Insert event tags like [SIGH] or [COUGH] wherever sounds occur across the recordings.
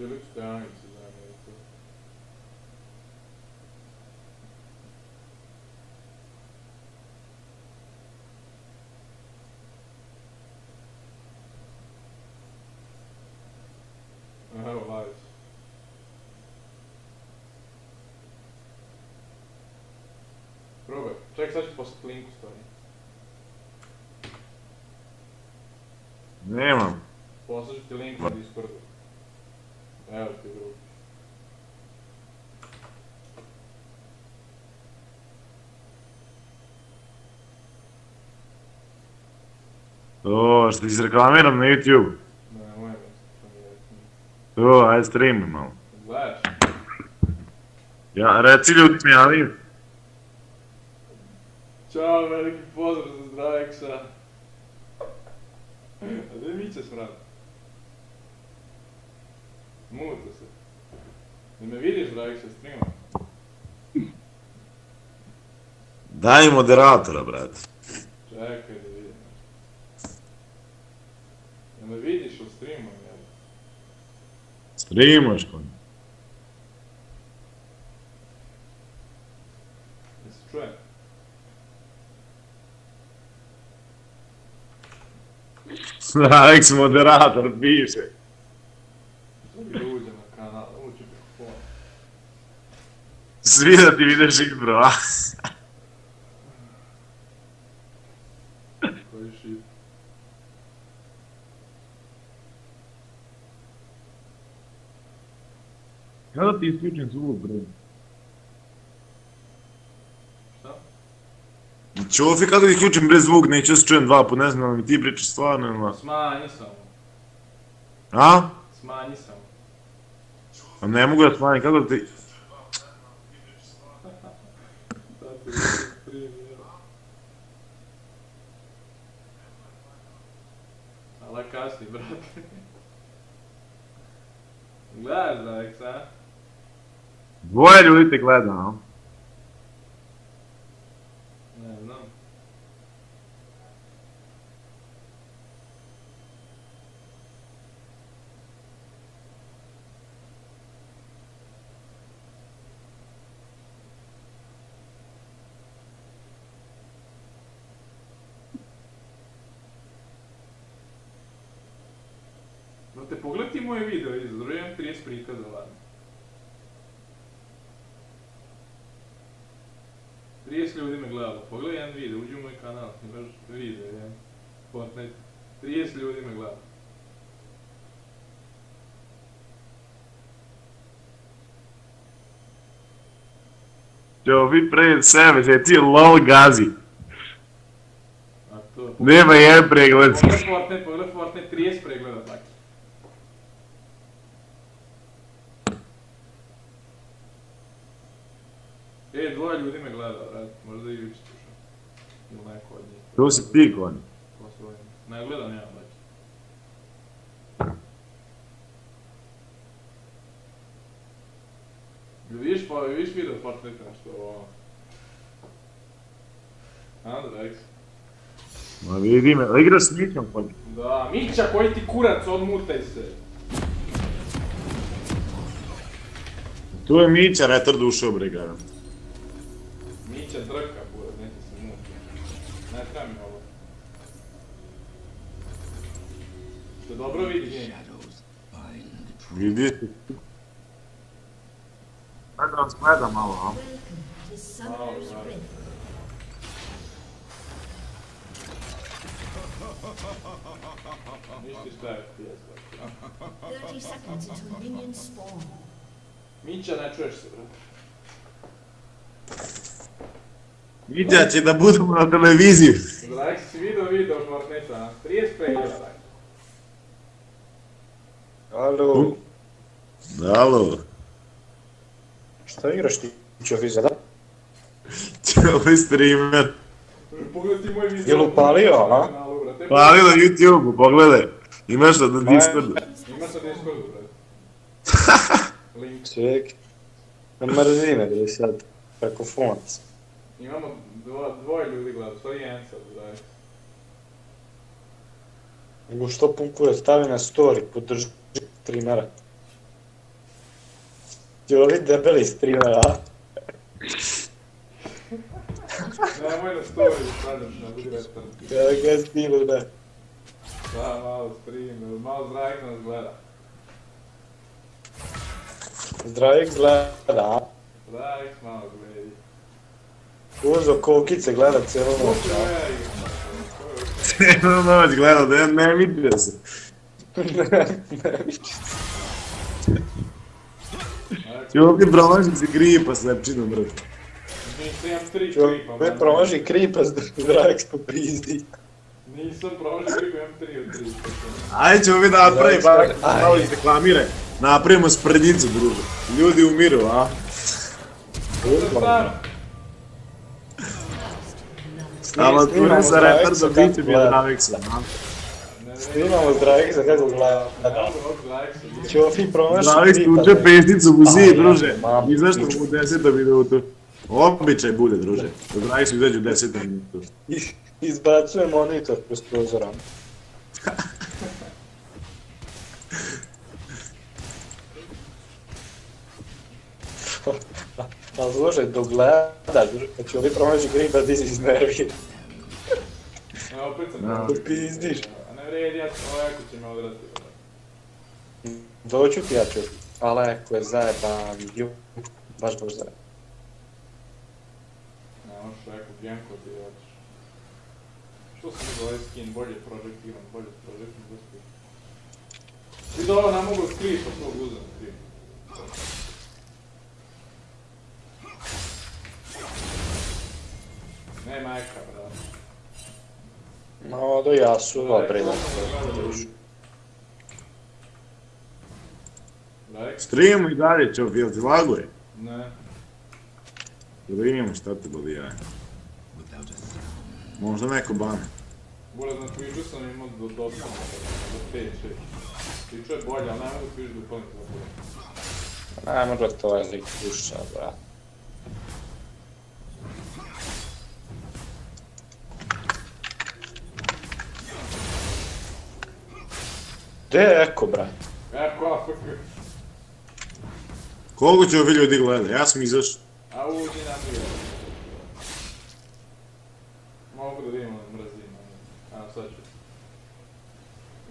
Filip Stojanović se zove to. Evo, Lavić. Probaj. Čekaj, sad ću poslati linku stoji. Nemam. Poslat ću ti link na Discordu. Evo ti drugi. O, što ti se reklamiram na YouTube. Ne, moje mjesto. To, ajde streamuj malo. Gledaš? Ja, reci ljudima, ali... Ćao, veliki pozdrav za Zdraveksa. A gdje je Mića smrad? Muca se. Ne me vidiš, da jih še streamam? Daj moderatora, brat. Čakaj, da vidim. Ne me vidiš, v streamam, jel? Ja. Streamaš, kon. Ne se čujem. Alex moderator piše. Svi da ti vidiš igru, a? Koji šit. Kada ti isključim zvuk, bre? Šta? Čofi, kada ti isključim bez zvuk, neće se čujem dva put, ne znam, mi ti pričaš stvarno ili. Smanji samo. A? Smanji samo. A ne mogu da smanjim, kako da ti... Tati, stream, jel? Ali kasni, brate. Gledaš Zdraveksa, a? Dvoje ljudi te gleda, a? Ne znam. Brate, pogledaj ti moje video imam 30 prikaza ladno. 30 ljudi me gledalo, pogledaj jedan video, uđi u moj kanal, imaš video, jedan Fortnite. 30 ljudi me gleda. Ćemo vi pred sebe, se ti lol gazi. Nema jedan pregled. Pogledaj Fortnite, pogledaj Fortnite, 30 pregleda tako. E, dvoje ljudi me gleda, brate, možda i juče slušao. Ili neko od njih. Tu si ti kon. Ko svojim. Ne gledam ja. Jel Vidiš, pa, vidiš video Fortnite nešto ovo? Andrex. Ma vidi me, ali igraš s Mićom kon. Da, Mića koji ti kurac, odmutaj se. Tu je Mića, retard ušao bre gara. Mića drka, kurac, neće se muti. Ne treba mi ovo. Što dobro vidi njega. Vidi se. Ajde da vas gleda malo, a? to Summoner's right. Rift. Ništa šta je FPS. 30 seconds until minions spawn. Mića, ne čuješ se, brate. Mića će da budemo na televiziji. Drag si video video Fortnite, a? 30 pregleda. Alo, Alo. šta igraš ti čovjek da? Ćemo streamer. Pogledaj ti moj video. Jel upalio, a? Na kanalu, brate. Pali na YouTube, pogledaj. Imaš na Discordu. Ima sa Discordu, brate. [LAUGHS] Link. Čovjek, ne mrzi me bre sad, preko fonac. Imamo dva, dvoje ljudi gleda, to je jedan sad, daj. Nego što pun kurac stavi na story, podrži streamera. Jovi debeli streamer, a? Nemoj na story da stavljaš na budi vetan. Ja ga stilu, ne. Da, malo stream, malo zrak nas gleda. Zdravik gleda, a? Zrak malo gledi. Uzo kokice gleda cijelo noć, Kako a? ja igram? Cijelu noć gledao, da ne vidio se. Čovjek promaši si gripa s lepčinom, brate. Nisam tri kripa. me man. promaži kripa, zdravik po pizdi. Nisam prošao kripa, imam tri od tri. Ajde ćemo mi Zdravik, bar malo izreklamire. Napravimo sprednicu, druže. Ljudi umiru, a? Stvarno, Ama tu ne za retar za kako biće mi gleda. Draveksa, a? ne Snimamo zdravik za kako gleda. Čofi promaši Dravek kripa. stuče pesnicu u zid, Aj, druže. I zašto u desetom minutu? Običaj bude, druže. Da Dravek su izađu u desetom minutu. I- Izbacuje monitor kroz prozora. [LAUGHS] A slušaj, dok gledaš, kad će ovi promaži gripa, ti si iznerviran. Evo, opet sam Da. prošao. Pizdiš. A ne vredi, ja sam ovako će me odrati. Doću ti ja ću. Ali ako je zajeban, ju, baš baš zajeban. Ne, ono što rekao, Bianco ti je. Što sam vidio ovaj skin, bolje projektiran, bolje projektiran, gospodin. Da ovo ne mogu skriti, pa to uzem skriti. Nema eka, brate. Do ja su da Rek? Streamu i dalje, čovjek, jel ti laguje? Ne. Da vidimo šta te boli jaje. Možda neko bane. Bura, na Twitchu sam imao do, do 8, do 5, 6. Twitchu je bolje, ali ne mogu Twitch dopuniti za bolje. Ne može to je lik puša, brat. Gdje je Eko, brat? Eko. Koliko će ovi ljudi gleda? Ja sam izašao. A uđi na mir. Mogu da ono mrzim. Evo sad ću.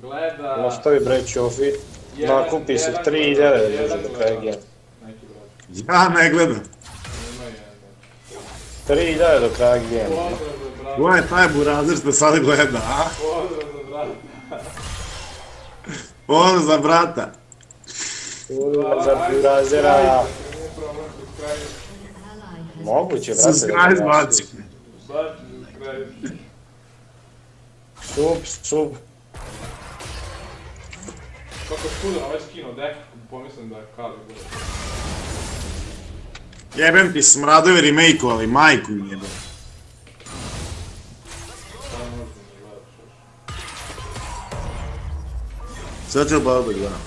Gleda... Ostavi bre Čofi, jedan- nakupi se jedan 3000 gleda, da jedan dođe do kraja brat. Ja ne gledam. Ima jedan. 3000 do kraja brata. Ko je taj burazer što sad gleda, a? Pozdrav za brata. On za brata. Kurva za burazera. Moguće, brate. da Subscribe ga baci. Baci subscribe. Sub, sub. Kako čudan ovaj skin od Eka, pomislim da je Kali bude. Jebem ti smradovi remake-ovali, majku im jebem. Sad ću da gledam.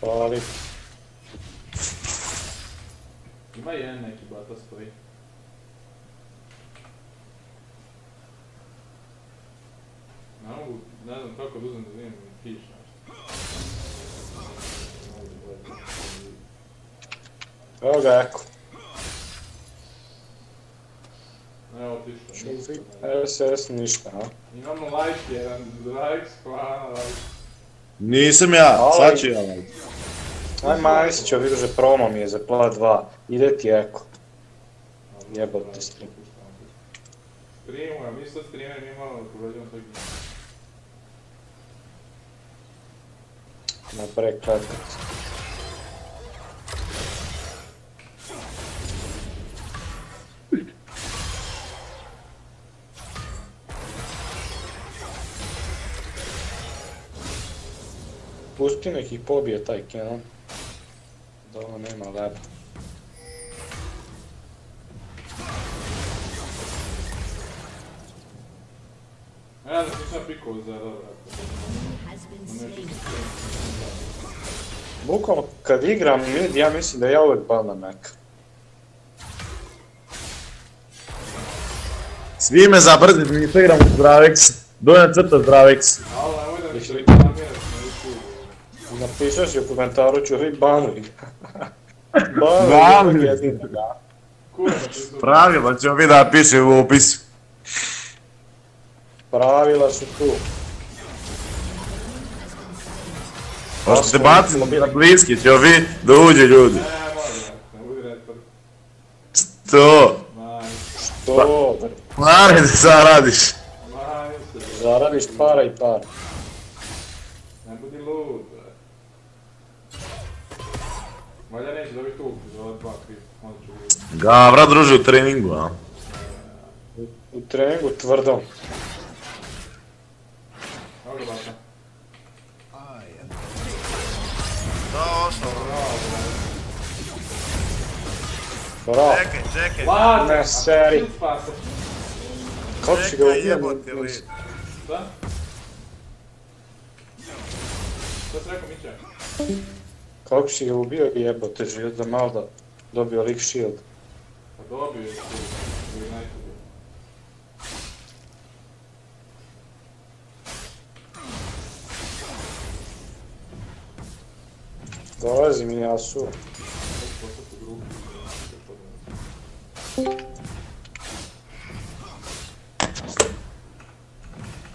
Hvali. Ima jedan neki bata stoji. Ne mogu, ne znam kako da uzem da vidim piš nešto. Ne mogu gledati. Evo ga Eko. Evo ništa ne. SS ništa, a? Imamo like jedan, like, hvala, like. Nisam ja, sad ću ja. like. Aj Masić, ovi že promo mi je za plat 2. Ide ti Eko. Jebote stream. Streamujemo, mi sad streamer, mi malo proveđemo svaki dan. Na preklatnicu. Pusti nek ih pobije taj Kenan. Da ovo nema leba. E, da sam pikao za. Bukvalno kad igram mid, ja mislim da ja uvek banam Eka. Svi me zabrzite, mi to igramo Zdravex. Donja crta Zdravex. Ali nemoj da mi Pisao si u komentaru ću vi [LAUGHS] banuj. Banuj. jedina, da. Pravila ćemo mi da piše u opisu. Pravila su tu. Možete baciti na bliski, ćemo vi da uđe ljudi. Ne, može, ne budi retard. To. Maj, To, bre. Mare da zaradiš. Zaradiš para i para. Valjda neće dobiti ult za ova dva kripa, onda ću vidjeti. Gavra druži u treningu, a? U treningu tvrdom. Ga bata. Bravo. čekaj. Lada! Ne, seri. Spasa. Kako si ga ubio? Šta? Šta si rekao Mića? Kako si ga ubio jebote, život da malo da dobio lik shield. Pa dobio je. Dolazi mi Yasu.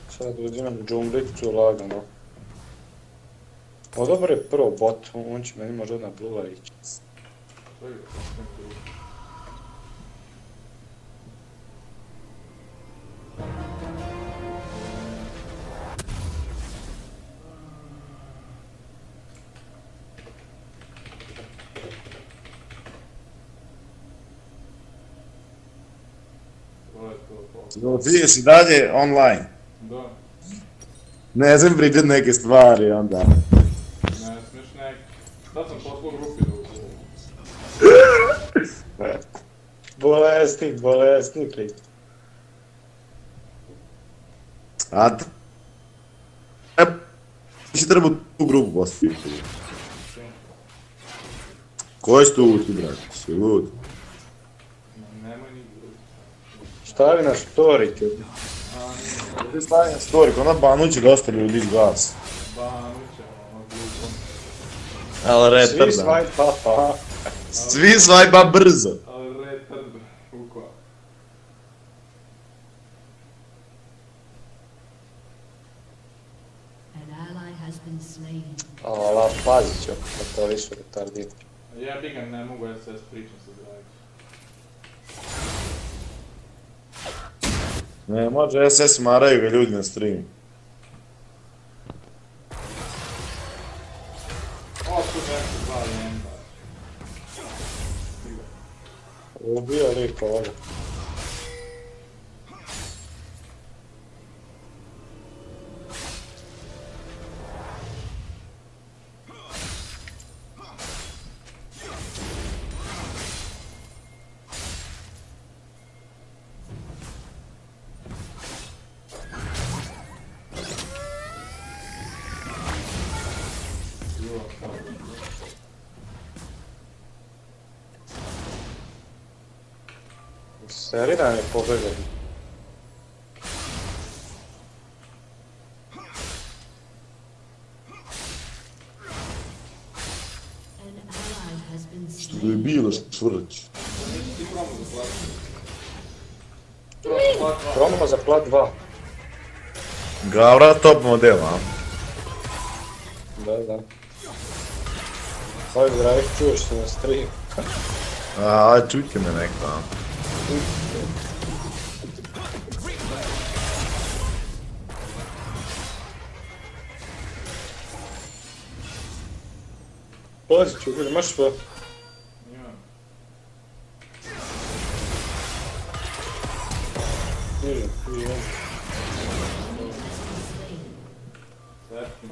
Sad uzimam džumblicu lagano. Odobro je prvo bot, on će meni možda na blue ići. Ti si dalje online. Da, Ne znam pričat neke stvari onda. ne smiješ nek. Sad sam poslao grupi da uzelo. Bolesnik, bolesnik lik. A. E, si treba tu grupu postaviti. Koji su tu uti, brate? Si lud? Nemoj ni grupi. Stavi na story, ti. Ti ona banuće dosta ljudi iz glasa. Banuće, ono, glupom. Ali Svi swipe pa. Svi svajba brzo. Da to više retardira. Jebi ga, ne mogu SS pričam sa Dragić. Ne, može SS maraju ga ljudi na streamu. O, tu nešto dva jemba. Ubio lik ovoga. Serena je poželjen. Što da je bila švrć. Promo za plat 2. Gavra top model, a? Da, da. Saj, zdravih, čuješ se na stream. a, čujte me nekdo. Ползи, че го имаш това.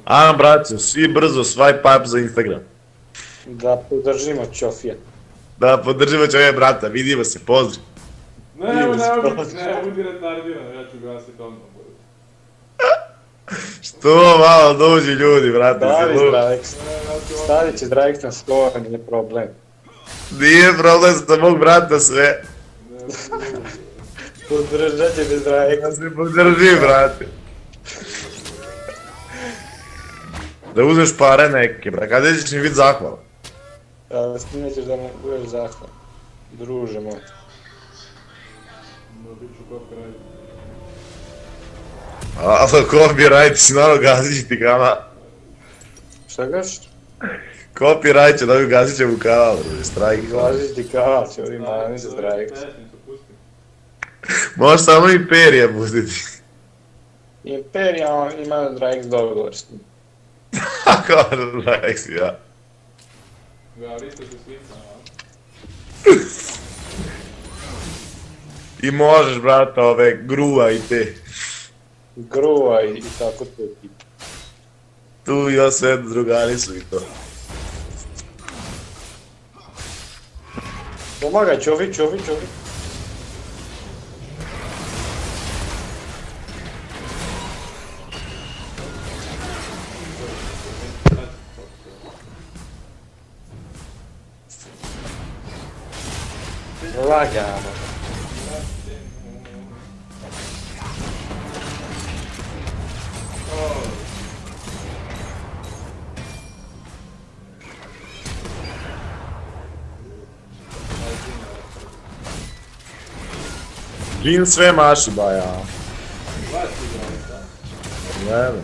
А, братци, си бързо, свайп ап за Инстаграм. Да, поддържи чофия. Е. Да, поддържи ме, брата. Видиме се, поздрави. Ne, ne, ne, budi retardiran, ja ću gasiti odmah. Što malo dođu ljudi, ja ću odmah. Stavit će na skoro, nije problem. Nije problem za mog brata sve. Podržat će bez Drax. Ja se podrži, brate. Da uzmeš pare neke, bra, kad ćeš mi biti zahvala? A, s nećeš da me budeš zahval? Druže moj. Da bit ću copyright. Alo, copyright si naravno gazit će ti kanal. Šta gaš? Copyright će dobiti gazit će mu kanal, strajk. Glažiš ti kao, će ovi mani se strajk. [LAUGHS] Možeš samo Imperija pustiti. Imperija ima Drake dogovor s njim. Kako si, ja. Ja, vi ste se slica, [LAUGHS] a? I možeš, brate, ove gruva i te. Gruva i, i tako to ti. Tu i još sve drugari su i to. Pomagaj, čovi, čovi, čovi. Lagano. Jin sve maši, ba ja. Gledaj ti igrali, da? Gledam.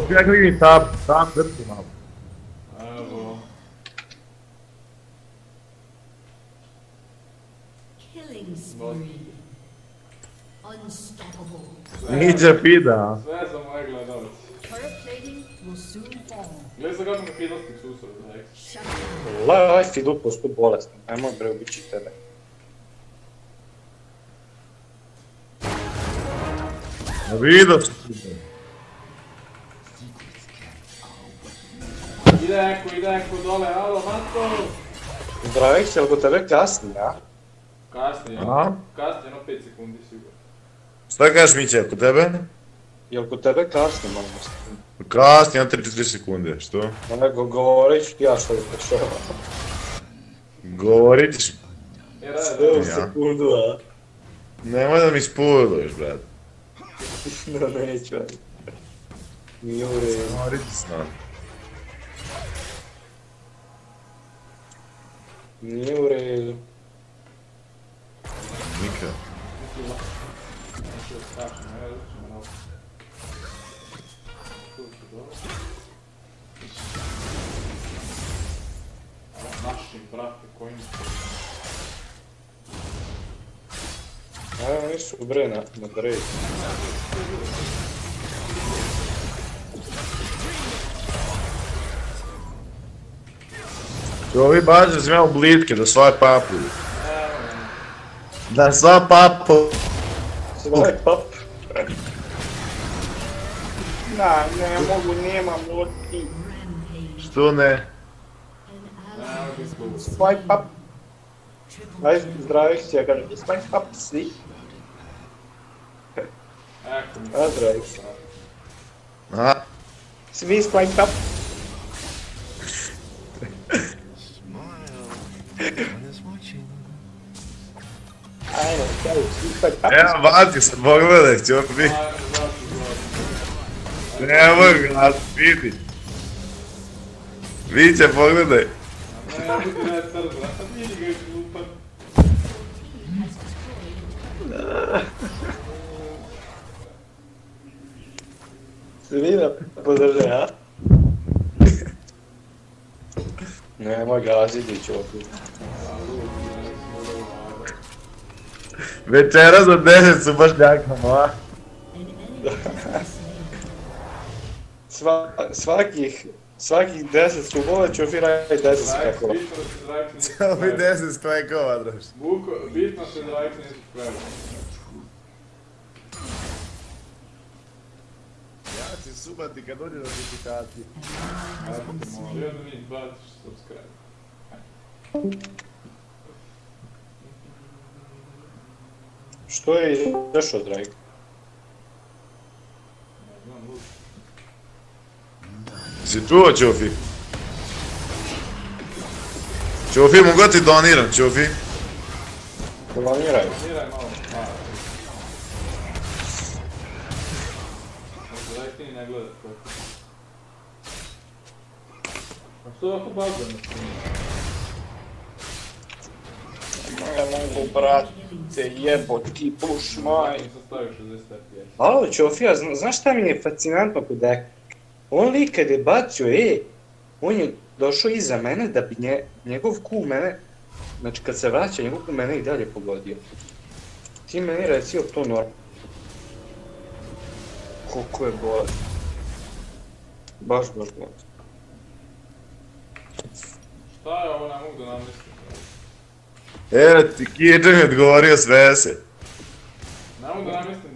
Ti jak vidim tap drpu malo. evo. Killing spree. Unstoppable. Niđe pida. Sve za moje gledalce. Turret plating will soon fall. Gledaj za kako me pilotnik susret, da down. Laj, Fidu posto bolestan. Nemoj bre, ubići tebe. Vidio sam ti. Ide Eko, ide Eko dole, alo, Mato! Zdravik se, kod tebe kasni, ja? Kasnije, A? kasnije, jedno 5 sekundi sigurno. Šta kažeš Miće, kod tebe? Jel kod tebe kasni, malo se? Kasnije, na 3-4 sekunde, što? Ma nego govorit ću ti ja što je dešava. Govorit ćeš. E, radi, Sve u Ja. sekundu, a? Nemoj da mi spojluješ, brat. No neću, ajde. Nije u redu. Govorit ćeš Tu ću dole. A, Našim, brate, kojim A, nisu bre na, na break. Ovi bađe sam imao blitke da svaj papu. Da sva papu. Svoj pap. Na, ne mogu, nemam loti. Što ne? Svoj pap. Aj, zdravih će, ja kažem, svoj pap mi A, zdravih. A? Svi svoj pap. One is watching. Ajmo, kaj, svi svoj pap. Evo, baci se, pogledaj, će on biti. Ajde, znači, znači. Nemoj glas, vidi. Viće, pogledaj. Ne, ja budi ne crn, brate, vidi ga glupan. has destroyed Svi da podrže, a? Nemoj gaziti čopi. Večera za 10 su baš njakamo, a? Sva, svakih, svakih 10 subova ću vi raditi 10 Drajk, skakova. bitno da se Drajk nisu Ovi spremili. 10 sklajkova, druž. Buko, bitno se Drajk nisu Ja ću subati kad dođe been slain. Jedan njih baciš subscribe. Što je izašao Drake? Ne znam, lud. Si čuo, Ćofi? Ćofi, mogu ti doniram, Ćofi? Planiraj. Planiraj malo para. Možda daj ti ne gledat koliko. A što je ovako na streamu? Ne mogu, brate, jeboti, puš maj. Nisam stavio 60 FPS. Alo, Ćofija, zna- znaš šta mi je fascinantno kod deka? On lik kad je bacio E, on je došao iza mene da bi nje, njegov ku mene, znači kad se vraća njegov ku mene i dalje pogodio. Ti meni reci jel to normalno? Koliko je bolest. Baš, baš bolest. Šta je ovo, ne mogu da namislim. E, ti Kiđe mi odgovorio sve se. Ne mogu da namislim,